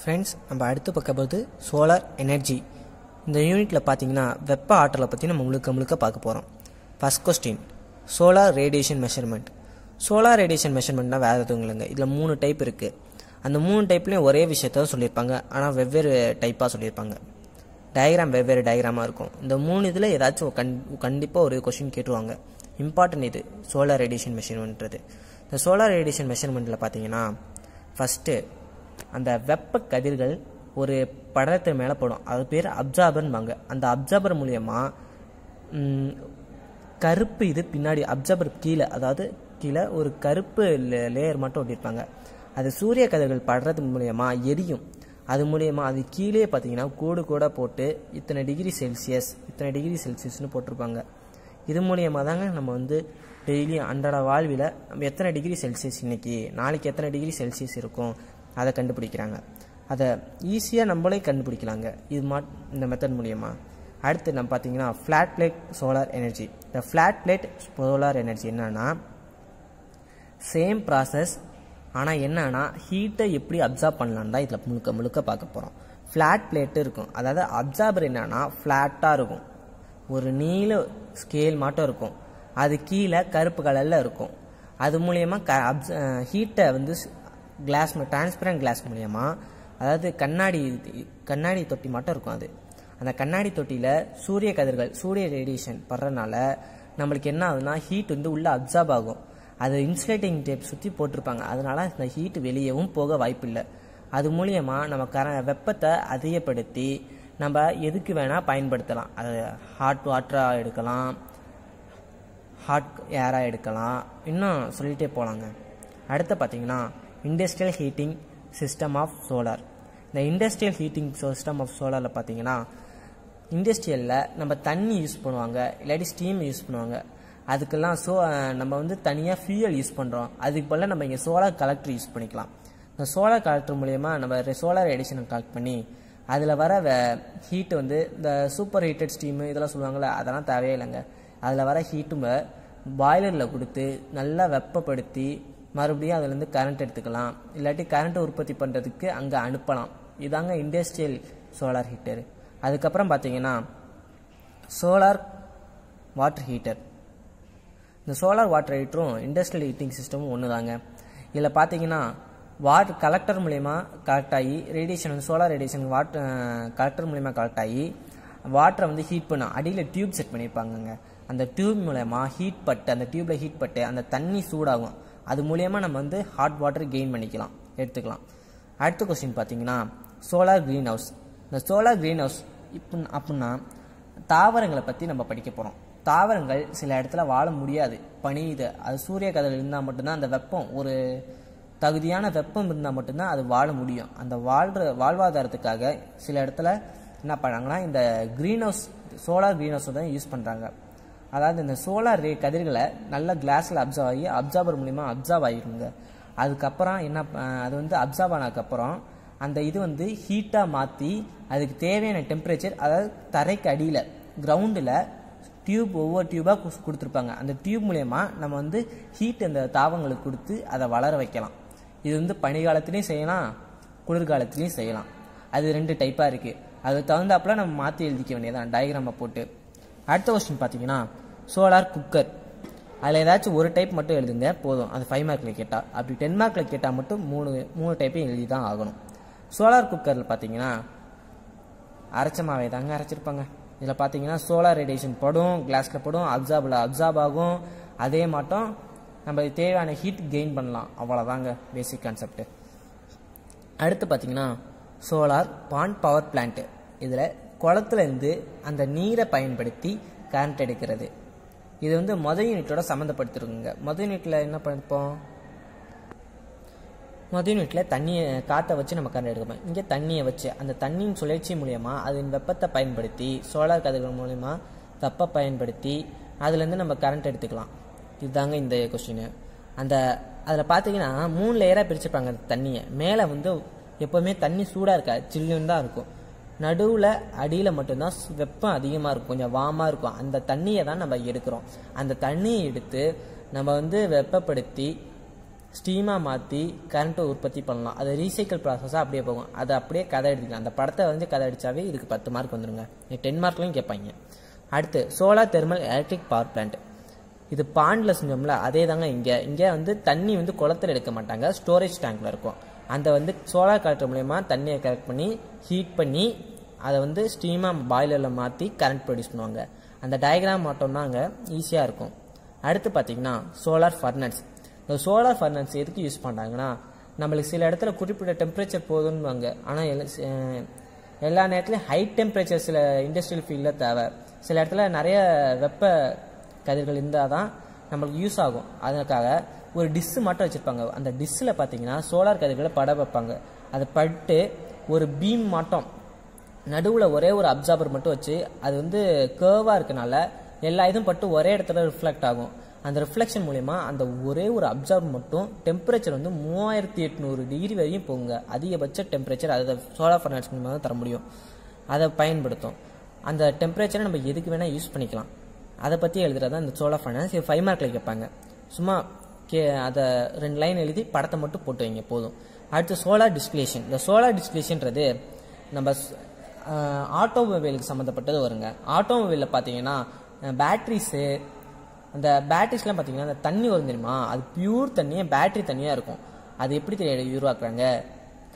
Friends நம்ம அடுத்து பார்க்க போகிறது சோலார் எனர்ஜி இந்த யூனிட்டில் பார்த்தீங்கன்னா வெப்ப ஆற்றலை பற்றி நம்ம முழுக்க முழுக்க பார்க்க போகிறோம் first question solar radiation measurement solar radiation மெஷர்மெண்ட்னா வேறு எதுவும் இல்லைங்க. இதில் மூணு டைப் இருக்குது அந்த மூணு டைப்லேயும் ஒரே விஷயத்த தான் சொல்லியிருப்பாங்க. ஆனால் வெவ்வேறு டைப்பாக சொல்லியிருப்பாங்க. டயக்ராம் வெவ்வேறு டயக்ராமாக இருக்கும். இந்த மூணு இதில் ஏதாச்சும் கண் கண்டிப்பாக ஒரு கொஷின் கேட்டுருவாங்க. இம்பார்ட்டன்ட் இது சோலார் ரேடியேஷன் மெஷர்மெண்ட்றது இந்த சோலார் ரேடியேஷன் மெஷர்மெண்ட்டில் பார்த்தீங்கன்னா ஃபஸ்ட்டு அந்த வெப்ப கதிர்கள் ஒரு படலத்து மேலே படும். அது பேர் அப்சார்பர்ன்பாங்க அந்த அப்சார்பர் மூலயமா கருப்பு இது பின்னாடி அப்சார்பர் கீழே அதாவது கீழே ஒரு கருப்பு லேயர் மட்டும் ஒட்டியிருப்பாங்க. அது சூரிய கதிர்கள் படுறது மூலயமா எரியும். அது மூலயமா அது கீழே பார்த்தீங்கன்னா கூடு கூட போட்டு இத்தனை டிகிரி செல்சியஸ் இத்தனை டிகிரி செல்சியஸ்னு போட்டிருப்பாங்க. இது மூலயமா தாங்க நம்ம வந்து டெய்லி அன்றாட வாழ்வில் நம்ம எத்தனை டிகிரி செல்சியஸ் இன்னைக்கு? நாளைக்கு எத்தனை டிகிரி செல்சியஸ் இருக்கும்? அதை கண்டுபிடிக்கிறாங்க. அதை ஈஸியாக நம்மளே கண்டுபிடிக்கலாங்க. இது மா இந்த மெத்தட் மூலியமாக அடுத்து நம்ம பார்த்தீங்கன்னா ஃப்ளாட் பிளேட் சோலார் எனர்ஜி இந்த ஃப்ளாட் பிளேட் சோலார் எனர்ஜி என்னன்னா சேம் ப்ராசஸ் ஆனால் என்னன்னா ஹீட்டை எப்படி அப்சார்ப் பண்ணலான்னு தான் இதில் முழுக்க முழுக்க பார்க்க போகிறோம் ஃப்ளாட் பிளேட்டு இருக்கும். அதாவது அப்சார்பர் என்னன்னா ஃப்ளாட்டாக இருக்கும். ஒரு நீல ஸ்கேல் மட்டும் இருக்கும். அது கீழே கருப்பு கலரில் இருக்கும். அது மூலியமாக க அப்ச ஹீட்டை வந்து கிளாஸ் டிரான்ஸ்பரண்ட் கிளாஸ் மூலயமா அதாவது கண்ணாடி கண்ணாடி தொட்டி மட்டும் இருக்கும் அது. அந்த கண்ணாடி தொட்டியில் சூரிய கதிர்கள் சூரிய ரேடியேஷன் படுறதுனால நம்மளுக்கு என்ன ஆகுதுன்னா ஹீட் வந்து உள்ளே அப்சார்ப் ஆகும். அது இன்சுலேட்டிங் டேப் சுற்றி போட்டிருப்பாங்க. அதனால இந்த ஹீட் வெளியவும் போக வாய்ப்பில்லை. அது மூலியமாக நம்ம கர வெப்பத்தை அதிகப்படுத்தி நம்ம எதுக்கு வேணால் பயன்படுத்தலாம். அது ஹாட் வாட்டராக எடுக்கலாம் ஹாட் ஏராக எடுக்கலாம். இன்னும் சொல்லிகிட்டே போகலாங்க அடுத்து பார்த்தீங்கன்னா industrial heating system of solar இந்த இண்டஸ்ட்ரியல் ஹீட்டிங் சிஸ்டம் ஆஃப் சோலாரில் பார்த்தீங்கன்னா இண்டஸ்ட்ரியலில் நம்ம தண்ணி யூஸ் பண்ணுவாங்க இல்லாட்டி ஸ்டீம் யூஸ் பண்ணுவாங்க. அதுக்கெல்லாம் சோ நம்ம வந்து தனியாக ஃபியூயல் யூஸ் பண்ணுறோம் அதுக்கு பதிலாக நம்ம இங்கே சோலார் கலெக்டர் யூஸ் பண்ணிக்கலாம். இந்த சோலார் கலெக்டர் மூலயமா நம்ம சோலார் எடிஷனை கலெக்ட் பண்ணி அதில் வர ஹீட்டு வந்து இந்த சூப்பர் ஹீட்டட் ஸ்டீமு இதெல்லாம் சொல்லுவாங்கள்ல அதெல்லாம் தேவையே இல்லைங்க. அதில் வர ஹீட்டும் பாய்லரில் கொடுத்து நல்லா வெப்பப்படுத்தி மறுபடியும் அதுலேருந்து கரண்ட் எடுத்துக்கலாம். இல்லாட்டி கரண்ட் உற்பத்தி பண்ணுறதுக்கு அங்கே அனுப்பலாம். இதாங்க இண்டஸ்ட்ரியல் சோலார் ஹீட்டர் அதுக்கப்புறம் பார்த்தீங்கன்னா சோலார் வாட்டர் ஹீட்டர் இந்த சோலார் வாட்டர் ஹீட்டரும் இண்டஸ்ட்ரியல் ஹீட்டிங் சிஸ்டமும் ஒன்று தாங்க இதில் பார்த்தீங்கன்னா வாட்டர் கலெக்டர் மூலயமா கலெக்ட் ஆகி radiation solar radiation water collector மூலயமா கலெக்ட் ஆகி வாட்டரை வந்து ஹீட் பண்ண அடியில் டியூப் செட் பண்ணியிருப்பாங்கங்க அந்த டியூப் மூலயமா ஹீட் பட்டு அந்த டியூப்பில் ஹீட் பட்டு அந்த தண்ணி சூடாகும். அது மூலயமா நம்ம வந்து ஹாட் வாட்டர் கெயின் பண்ணிக்கலாம். எடுத்துக்கலாம். அடுத்த கொஸ்டின் பார்த்தீங்கன்னா சோலார் க்ரீன் ஹவுஸ் இந்த சோலார் க்ரீன் ஹவுஸ் இப்போ அப்படின்னா தாவரங்களை பற்றி நம்ம படிக்க போகிறோம் தாவரங்கள் சில இடத்துல வாழ முடியாது. பனி இது அது சூரிய கதிர் இருந்தால் மட்டும்தான் அந்த வெப்பம் ஒரு தகுதியான வெப்பம் இருந்தால் மட்டும்தான் அது வாழ முடியும். அந்த வாழ்ற வாழ்வாதாரத்துக்காக சில இடத்துல என்ன பண்ணாங்கன்னா இந்த green house solar greenhouse தான் யூஸ் பண்ணுறாங்க அதாவது இந்த சோலார் ரே கதிர்களை நல்ல கிளாஸில் அப்சர்வ் ஆகி அப்சார்பர் மூலிமா அப்சர்வ் ஆகிருங்க. அதுக்கப்புறம் என்ன அது வந்து அப்சர்வ் ஆனதுக்கப்புறம் அந்த இது வந்து ஹீட்டாக மாற்றி அதுக்கு தேவையான டெம்பரேச்சர் அதாவது தரைக்கு அடியில் கிரவுண்டில் டியூப் ஒவ்வொரு டியூபாக கொடுத்துருப்பாங்க. அந்த டியூப் மூலயமா நம்ம வந்து ஹீட் அந்த தாவங்களுக்கு கொடுத்து அதை வளர வைக்கலாம். இது வந்து பனிகாலத்துலேயும் செய்யலாம் குளிர்காலத்துலேயும் செய்யலாம். அது ரெண்டு டைப்பாக இருக்குது அதுக்கு தகுந்தாப்புல நம்ம மாற்றி எழுதிக்க வேண்டியதான் டயக்ராமை போட்டு. அடுத்த கொஸ்டின் பார்த்தீங்கன்னா சோலார் குக்கர் அதில் ஏதாச்சும் ஒரு டைப் மட்டும் எழுதுங்க போதும். அது ஃபைவ் மார்க்கில் கேட்டால் அப்படி டென் மார்க்கில் கேட்டால் மட்டும் மூணு மூணு டைப்பையும் எழுதி தான் ஆகணும். சோலார் குக்கரில் பார்த்தீங்கன்னா அரைச்ச மாவே தாங்க அரைச்சிருப்பாங்க. இதில் பார்த்தீங்கன்னா சோலார் ரேடியேஷன் படும் கிளாஸில் படும் அப்சார்பில் அப்சார்ப் ஆகும். அதே மாட்டோம் நம்ம தேவையான ஹீட் கெயின் பண்ணலாம். அவ்வளோதாங்க பேசிக் கான்செப்ட் அடுத்து பார்த்தீங்கன்னா சோலார் பாண்ட் பவர் பிளான்ட்டு இதில் குளத்துலேருந்து அந்த நீரை பயன்படுத்தி கரண்ட் எடுக்கிறது. இது வந்து மொதல் யூனிட்டோட சம்மந்தப்படுத்திருக்குங்க மொதல் யூனிட்டில் என்ன பண்ணிருப்போம்? மொதல் யூனிட்டில் தண்ணியை காற்றை வச்சு நம்ம கரண்ட் எடுக்கணும் இங்கே தண்ணியை வச்சு அந்த தண்ணியின் சுழற்சி மூலயமா அதன் வெப்பத்தை பயன்படுத்தி சோலார் கதிர்கள் மூலயமா வெப்ப பயன்படுத்தி அதுலேருந்து நம்ம கரண்ட் எடுத்துக்கலாம். இதுதாங்க இந்த கொஸ்டின் அந்த அதில் பார்த்தீங்கன்னா மூணு லேயராக பிரிச்சுப்பாங்க அந்த தண்ணியை. மேலே வந்து எப்போவுமே தண்ணி சூடாக இருக்காது சில்லுன்னு தான் இருக்கும். நடுவில் அடியில் மட்டும்தான் வெப்பம் அதிகமாக இருக்கும். கொஞ்சம் வாமாக இருக்கும். அந்த தண்ணியை தான் நம்ம எடுக்கிறோம். அந்த தண்ணியை எடுத்து நம்ம வந்து வெப்பப்படுத்தி ஸ்டீமாக மாற்றி கரண்ட்டை உற்பத்தி பண்ணலாம். அது ரீசைக்கிள் ப்ராசஸாக அப்படியே போகும். அது அப்படியே கதை அடிக்கலாம் அந்த படத்தை வந்து கதை அடித்தாவே இதுக்கு பத்து மார்க் வந்துருங்க. டென் மார்க்லையும் கேட்பாங்க. அடுத்து solar thermal electric power plant இது பாண்டில் செஞ்சோம்ல அதே தாங்க இங்கே. இங்கே வந்து தண்ணி வந்து குளத்தில் எடுக்க மாட்டாங்க. ஸ்டோரேஜ் டேங்கில் இருக்கும். அந்த வந்து சோலார் கலெக்டர் மூலயமா தண்ணியை கலெக்ட் பண்ணி ஹீட் பண்ணி அதை வந்து ஸ்டீமாக பாய்லரில் மாற்றி கரண்ட் ப்ரொடியூஸ் பண்ணுவாங்க. அந்த டயக்ராம் மட்டும்தான் அங்கே ஈஸியாக இருக்கும். அடுத்து பார்த்தீங்கன்னா சோலார் ஃபர்னஸ் இந்த சோலார் ஃபர்னஸ் எதுக்கு யூஸ் பண்ணுறாங்கன்னா நம்மளுக்கு சில இடத்துல குறிப்பிட்ட டெம்பரேச்சர் போதும்னுவாங்க ஆனால் எல்லா நேரத்துலையும் ஹை டெம்பரேச்சர் சில இண்டஸ்ட்ரியல் ஃபீல்டில் தேவை. சில இடத்துல நிறைய வெப்ப கதிர்கள் இருந்தால் தான் நம்மளுக்கு யூஸ் ஆகும். அதற்காக ஒரு டிஸ்ஸு மட்டும் வச்சுருப்பாங்க. அந்த டிஸ்ஸில் பார்த்தீங்கன்னா சோலார் கதிர்களை பட வைப்பாங்க. அதை பட்டு ஒரு பீம் மட்டும் நடுவில் ஒரே ஒரு அப்சார்பர் மட்டும் வச்சு அது வந்து கேர்வாக இருக்கனால எல்லா இதுவும் பட்டு ஒரே இடத்துல ரிஃப்ளெக்ட் ஆகும். அந்த ரிஃப்ளெக்ஷன் மூலயமா அந்த ஒரே ஒரு அப்சார்பர் மட்டும் டெம்பரேச்சர் வந்து மூவாயிரத்தி எட்நூறு டிகிரி வரையும் போகுங்க. அதிகபட்ச டெம்பரேச்சர் அதை சோலார் ஃபர்னஸ் மூலமாக தான் தர முடியும். அதை பயன்படுத்தும். அந்த டெம்பரேச்சரை நம்ம எதுக்கு வேணால் யூஸ் பண்ணிக்கலாம். அதை பற்றி எழுதுறது இந்த சோலார் ஃபைனான்ஸ் ஃபைவ் மார்க்கில் கேட்பாங்க. சும்மா கே அதை ரெண்டு லைன் எழுதி படத்தை மட்டும் போட்டு வைங்க போதும். அடுத்து சோலார் டிஸ்பிளேஷன் இந்த சோலார் டிஸ்பிளேஷன்றது நம்ம ஆட்டோமொபைலுக்கு சம்மந்தப்பட்டது வருங்க. ஆட்டோமொபைலில் பார்த்தீங்கன்னா பேட்ரிஸு அந்த பேட்ரிஸ்லாம் பார்த்தீங்கன்னா அந்த தண்ணி வரும் தெரியுமா? அது பியூர் தண்ணியே பேட்டரி தண்ணியாக இருக்கும். அது எப்படி தெரிய உருவாக்குறாங்க?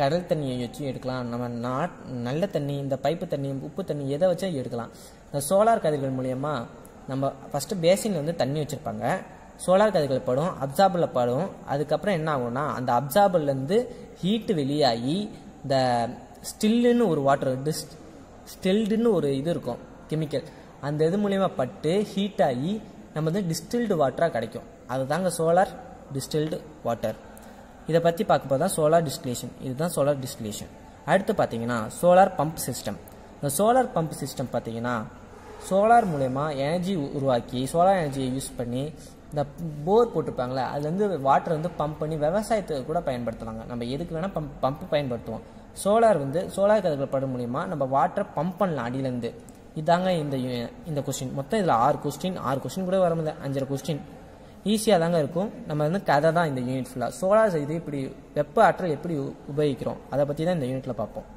கடல் தண்ணியை வச்சு எடுக்கலாம். நம்ம நாட் நல்ல தண்ணி இந்த பைப்பு தண்ணி உப்பு தண்ணி எதை வச்சா எடுக்கலாம். இந்த சோலார் கதிர்கள் மூலயமா நம்ம ஃபஸ்ட்டு பேசினில் வந்து தண்ணி வச்சுருப்பாங்க. சோலார் கதிர்கள் படும் அப்சார்பில் படும். அதுக்கப்புறம் என்ன ஆகும்னா அந்த அப்சார்பர்லேருந்து ஹீட்டு வெளியாகி இந்த ஸ்டில்லுன்னு ஒரு வாட்டர் டிஸ் ஸ்டில்டுன்னு ஒரு இது இருக்கும் கெமிக்கல் அந்த இது மூலயமா பட்டு ஹீட் ஆகி நம்ம வந்து டிஸ்டில்டு வாட்டராக கிடைக்கும். அதுதாங்க சோலார் டிஸ்டில்டு வாட்டர் இதை பற்றி பார்க்கும்போது தான் சோலார் டிஸ்டிலேஷன் இதுதான் சோலார் டிஸ்டிலேஷன் அடுத்து பார்த்தீங்கன்னா சோலார் பம்ப் சிஸ்டம் இந்த சோலார் பம்ப் சிஸ்டம் பார்த்தீங்கன்னா சோலார் மூலயமா எனர்ஜி உருவாக்கி சோலார் எனர்ஜியை யூஸ் பண்ணி இந்த போர் போட்டிருப்பாங்களே அதுலேருந்து வாட்டர் வந்து பம்ப் பண்ணி விவசாயத்துக்கு கூட பயன்படுத்தலாங்க நம்ம எதுக்கு வேணால் பம்ப் பம்ப் பயன்படுத்துவோம். சோலார் வந்து சோலார் கதிர்கள் படம் மூலிமா நம்ம வாட்டரை பம்ப் பண்ணலாம் அடியிலேருந்து. இதாங்க இந்த இந்த கொஸ்டின் மொத்தம் இதில் ஆறு கொஸ்டின் ஆறு கொஸ்டின் கூட வர முடியல. அஞ்சரை கொஸ்டின் ஈஸியாக தாங்க இருக்கும். நம்ம வந்து கதை தான் இந்த யூனிட் ஃபுல்லாக சோலார் இது இப்படி வெப்ப ஆற்றல் எப்படி உபயோகிக்கிறோம்? அதை பற்றி தான் இந்த யூனிட்டில் பார்ப்போம்.